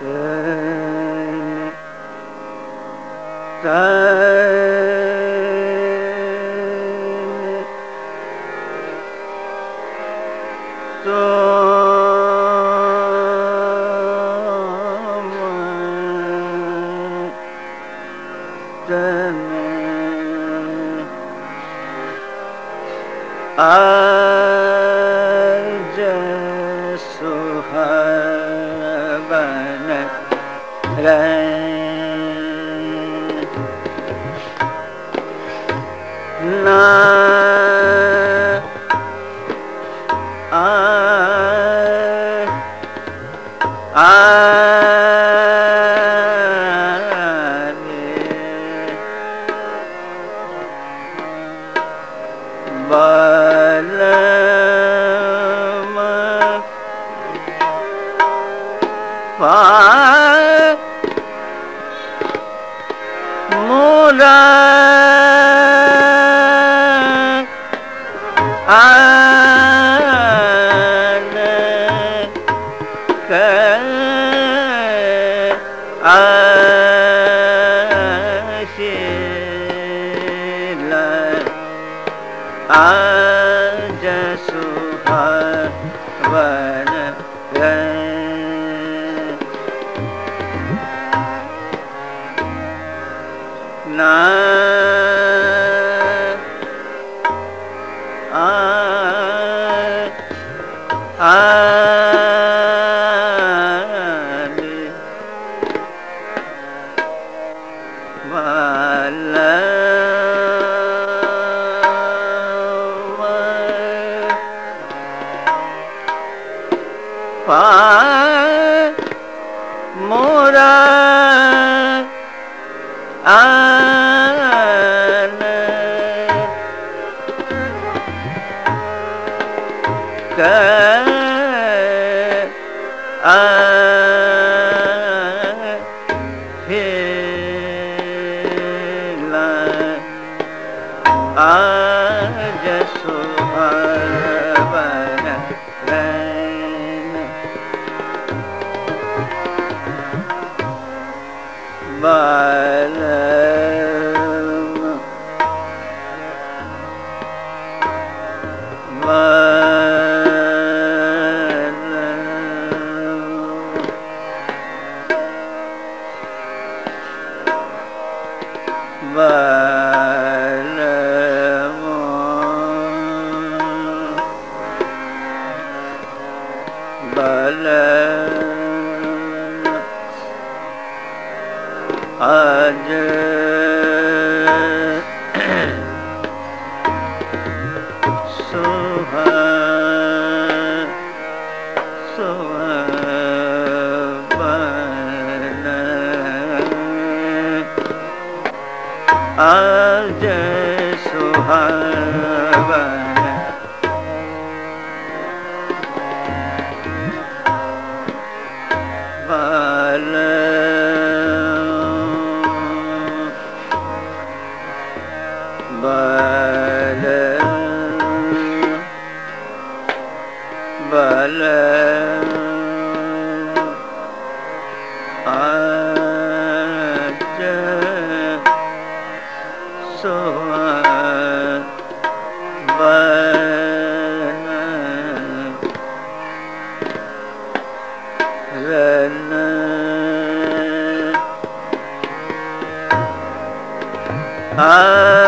谁谁啊。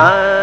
Ah.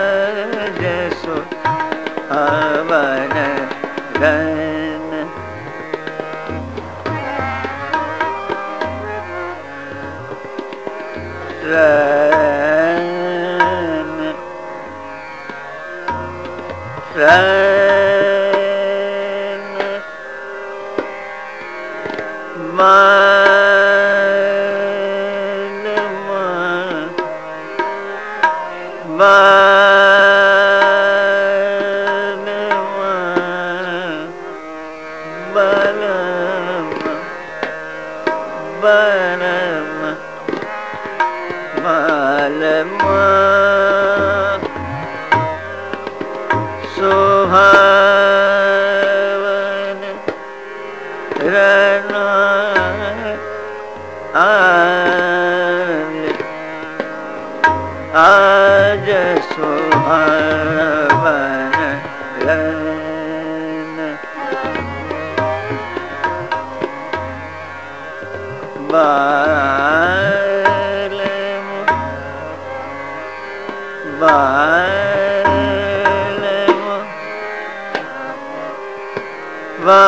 वा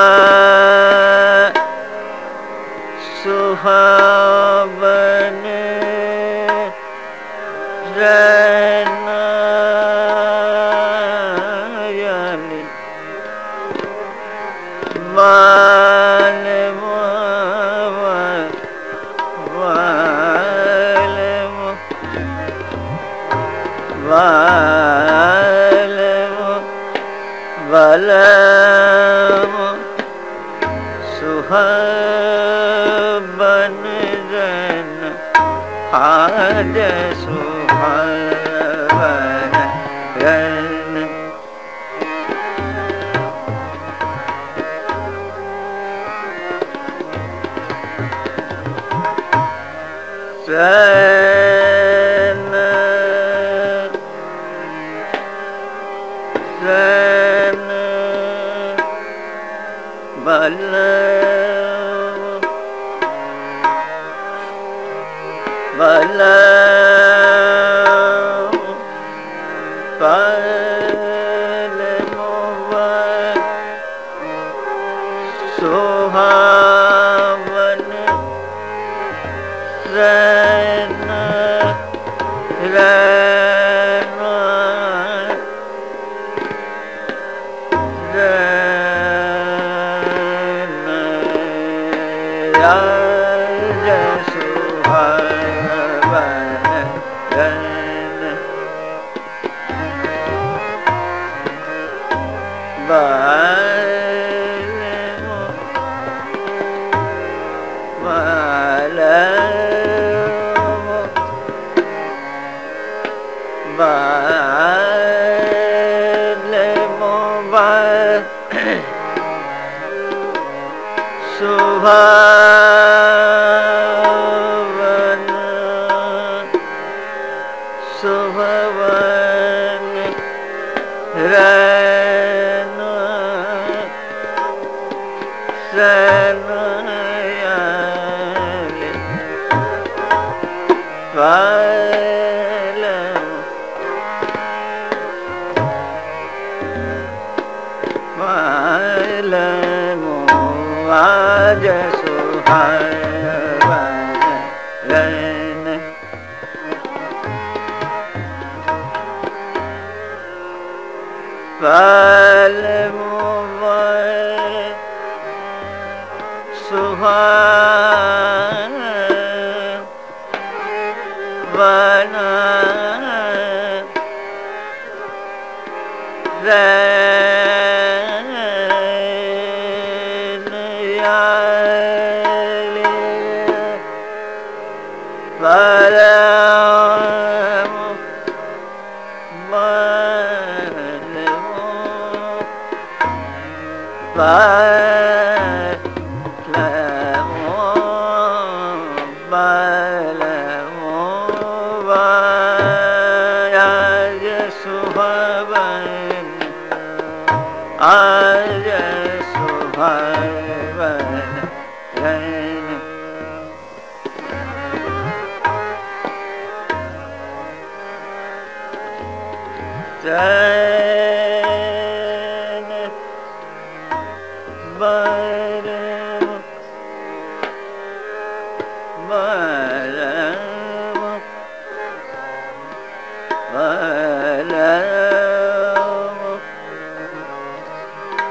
فلا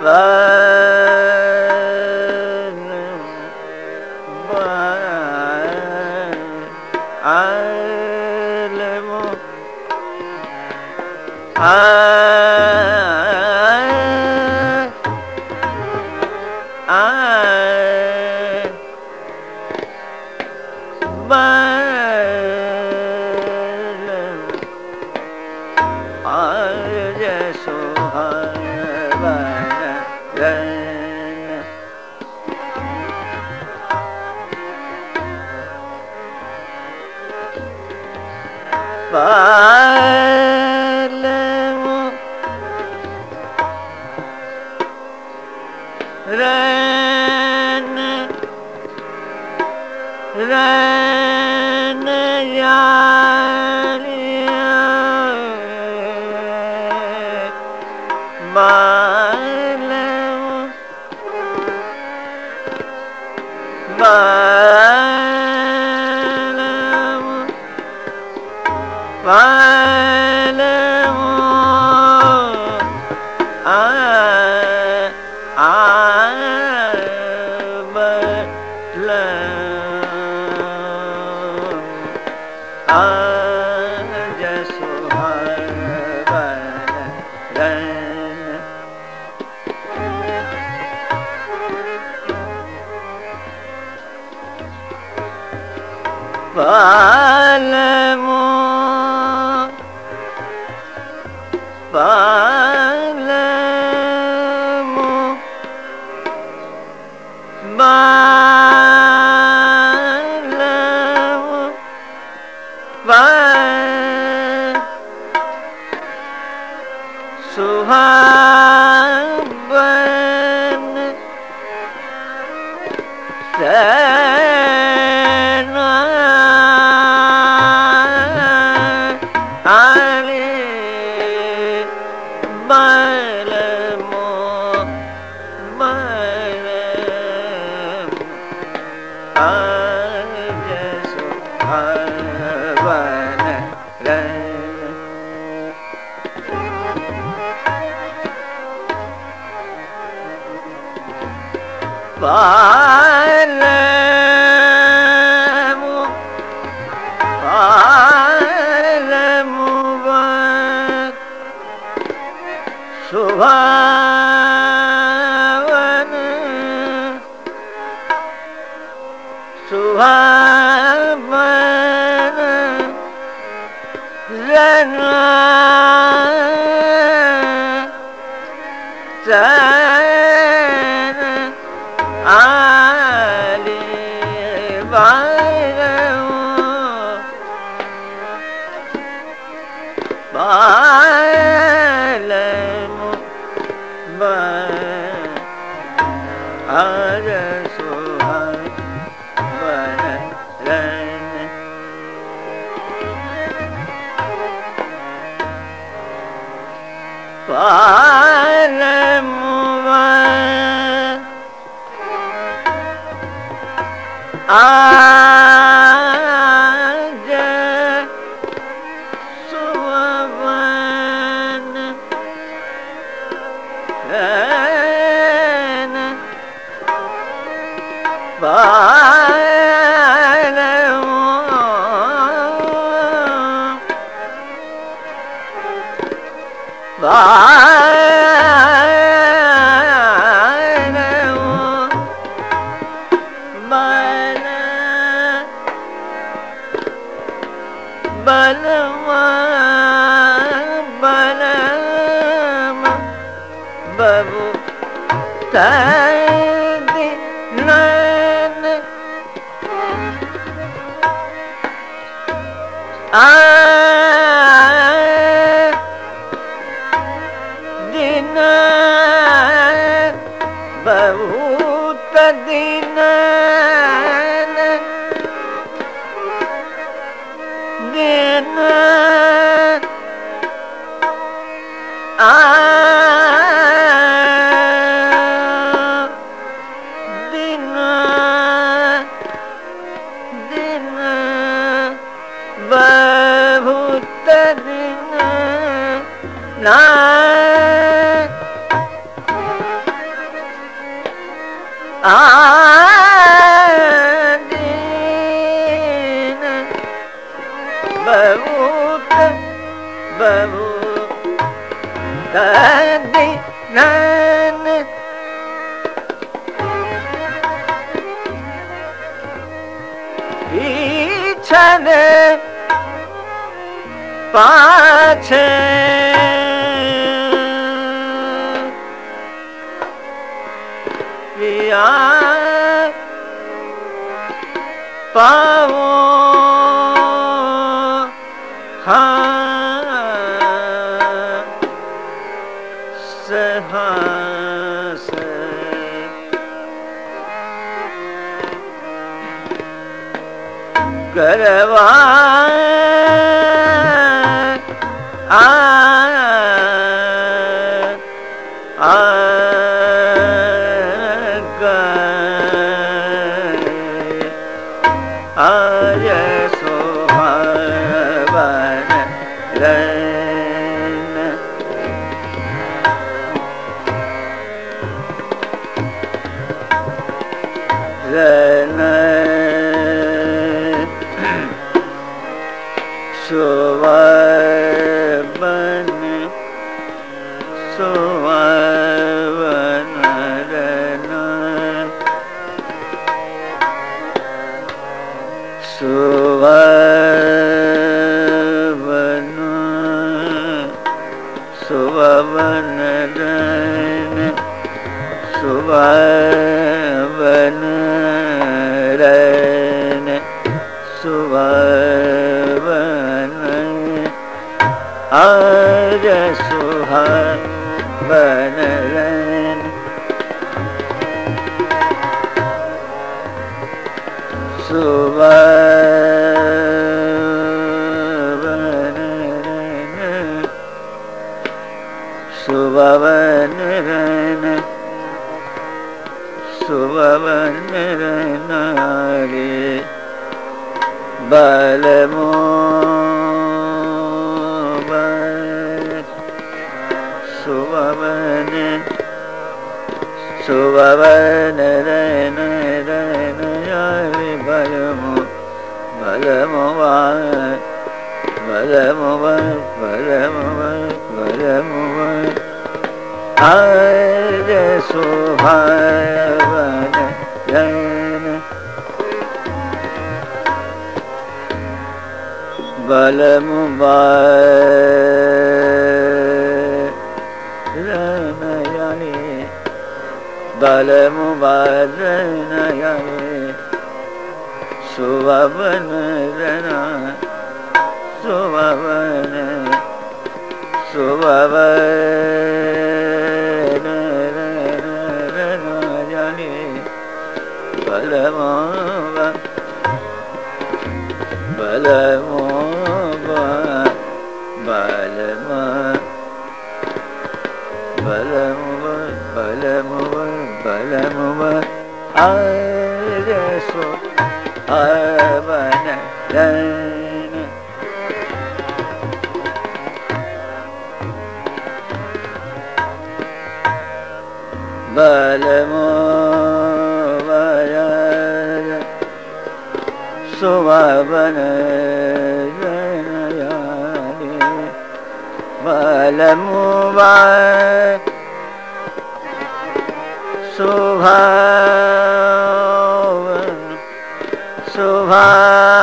来。love. は万。বিছানে পাছে Suva कल मुबार नये सुबन रना सुबन सुबन जाने बल बल Resul Amene Lene. Balemu Vayare Suvabene Balemu Vayare Suvabene Right.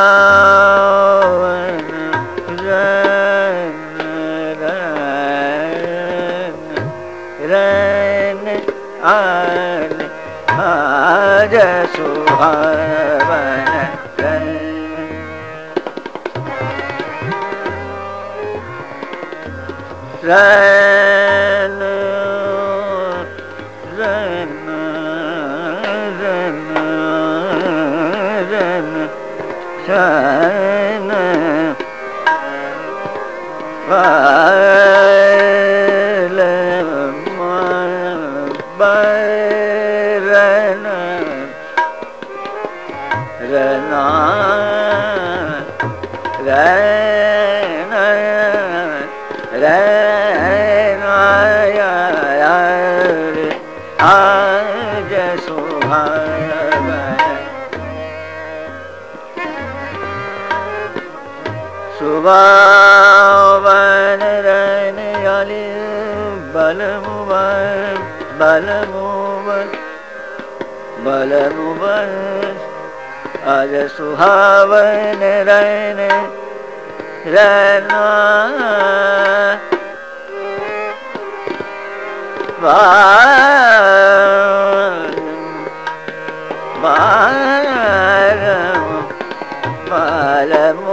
බලමුවන් බලමුවන් අද සුහාවන රැන රැනවා බලමු බලමු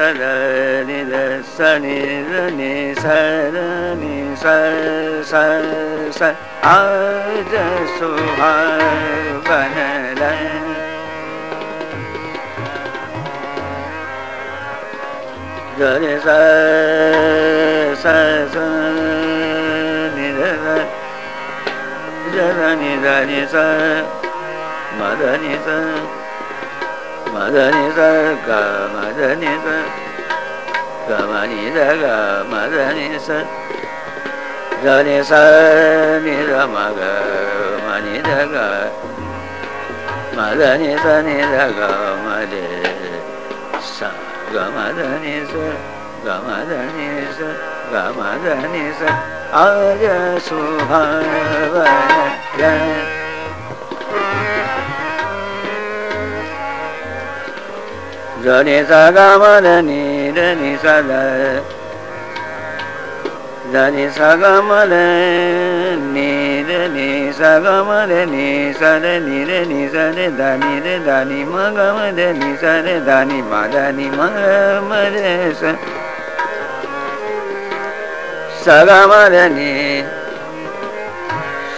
सर नि स नि नि स नि स स स आज सुहावन जर स स स नि जर नि स मदनि ni da ni sa da ni sa sa sa aj suhavan la gani sa sa sa ni da sa ni da ni sa ma ni sa ma da ni sa ga धने सा गामधने धने सा धने सा गामधने धने सा गामधने sir निरनि sir धानी रे धानी मग Madhani sir धानी माधानी मग मध सगा मधनी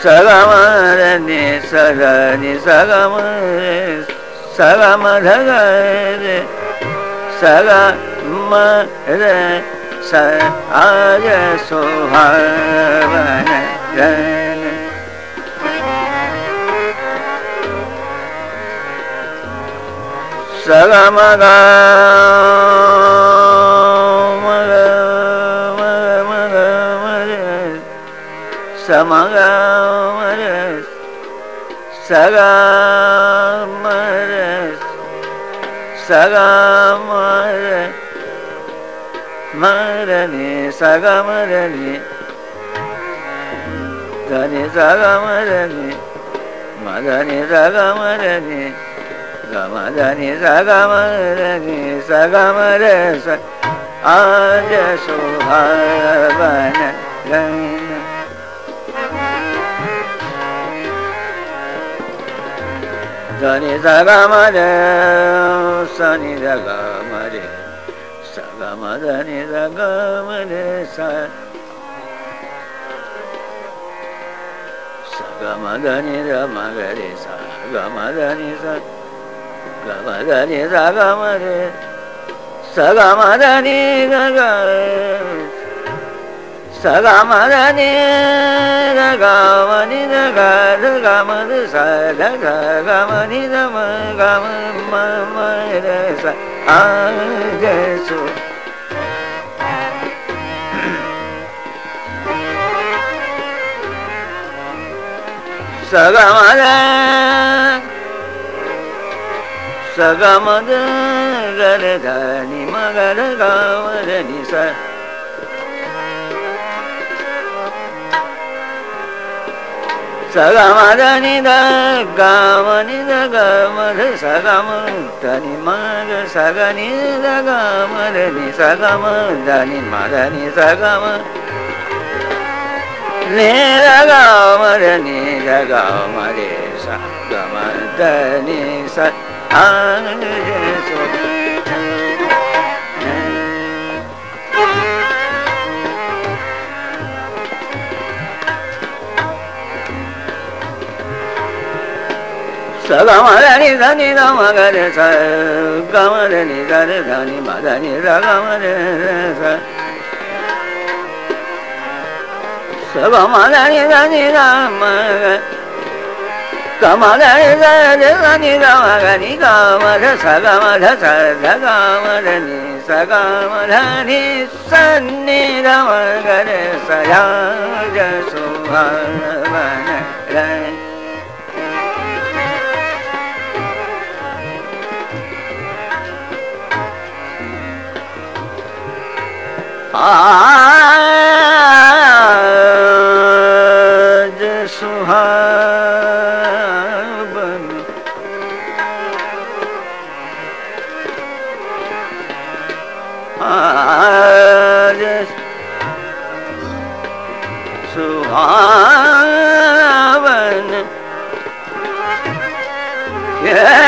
सगा मधने सगनी सगा मध सगा मध सगम रे स आज सुहावन रन सगम गा Samagamara sagamare marani sagamarani dani sagamarani madani sagamarani gamadani sagamarani sagamare sa aja sohavana gan Sagamara Marani Sagamarani Dani Sagamarani Madani Sagamarani Gamadani Sagamarani Sagamara Aja Suhavana Gana Sani Sagamada Sani Sagamade Sagamadani சகமதனே கமனி கரு கமது சர கமனி தம கம சு சகமத சகமது கரு தனி மகர கமதனி ச ಸಗಮದ ನಿದ ಗಾಮ ನಿದ ಗಮದ ಸಗಮ ಧನಿ ಮಗ ಸಗ ನಿದ ಗಮದ ನಿ ಸಗಮ ಧನಿ ಮದ ನಿ ಸಗಮ ನೇರ ಗಾಮದ ನಿಜ ಗಾಮ ರೇ ಸಗಮ ಧನಿ ಸ సగమదని ధని గమగరి స గమదని గరి ధని మదని రగమరి స సగమదని ధని గమగ కమలని ధని ధని గమగని గమర సగమర సగ గమరని సగమరని సన్ని గమగరి సయాజ సుభవన আজ সুহাবন আজ সুহাবন Yeah.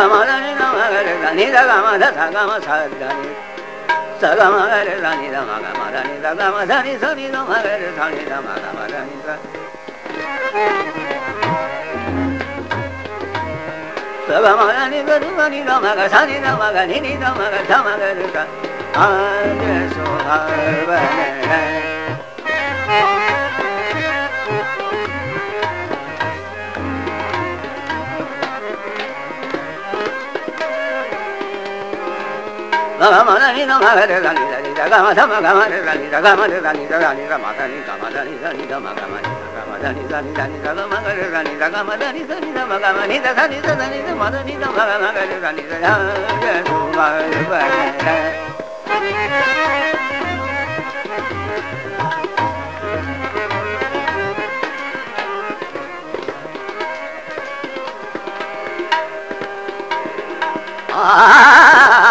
Gama がれがにだがまださがまさりだにさがまがれだにだまがまだにだがまだにさにのまがれさにだまがまだにささがまがにだにがにだまがさにだまがににだまがさまがるかあれそはばね Ah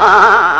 हा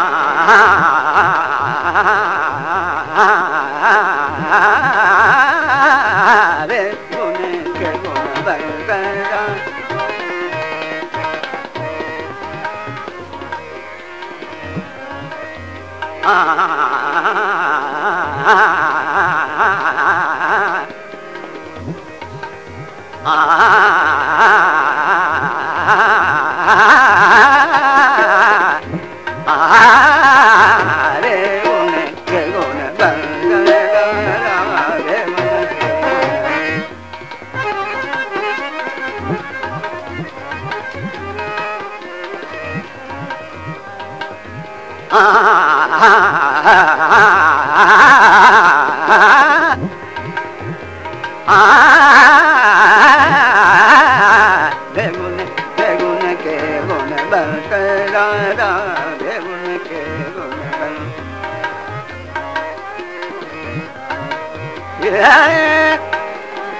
É.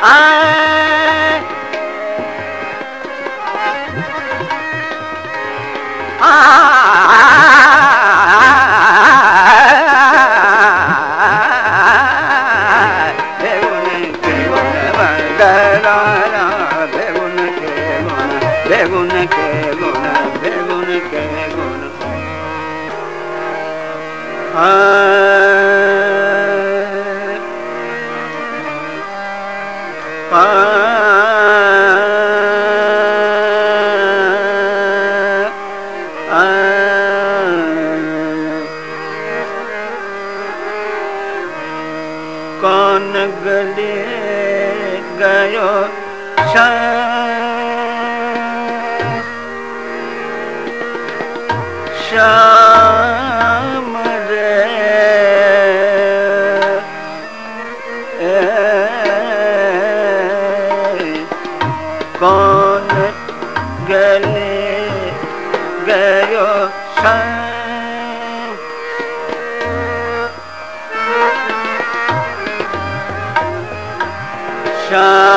Ah, ah. konet gele görüyorsan Shine.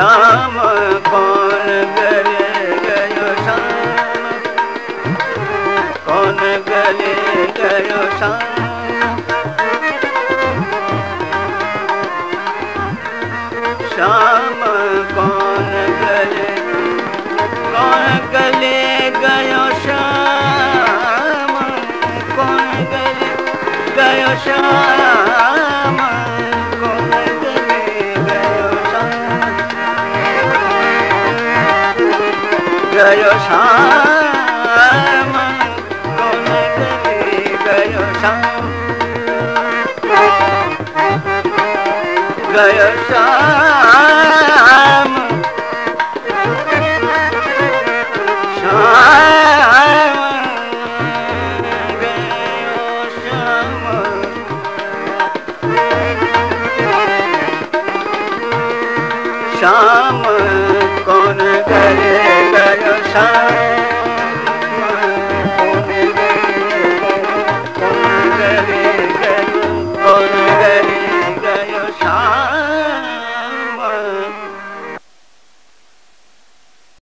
शाम कोन गले गयो सौ गले गयोो साम शाम कोन गले कोन गले गयो साम कोन गले गयो शाम? श्याम गयो श्याम